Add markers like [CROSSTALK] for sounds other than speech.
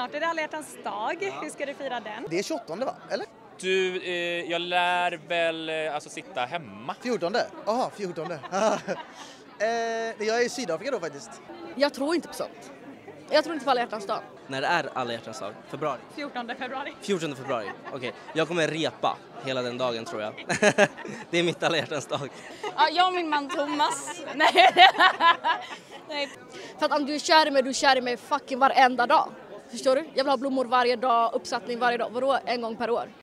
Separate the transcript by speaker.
Speaker 1: snart är det alla hjärtans dag. Hur ska du fira den?
Speaker 2: Det är 28 va? Eller?
Speaker 3: Du, eh, jag lär väl eh, alltså sitta hemma.
Speaker 2: 14? Jaha, 14. [LAUGHS] eh, jag är i Sydafrika då faktiskt.
Speaker 4: Jag tror inte på sånt. Jag tror inte på alla hjärtans dag.
Speaker 5: När är alla hjärtans dag? Februari?
Speaker 1: 14 februari.
Speaker 5: 14 februari. Okej, jag kommer repa hela den dagen tror jag. [LAUGHS] det är mitt alla hjärtans dag.
Speaker 4: Ja, jag och min man Thomas. [LAUGHS] Nej. Nej. För att om du är kär i mig, du är kär i mig fucking varenda dag. Förstår du? Jag vill ha blommor varje dag, uppsättning varje dag. Vadå en gång per år?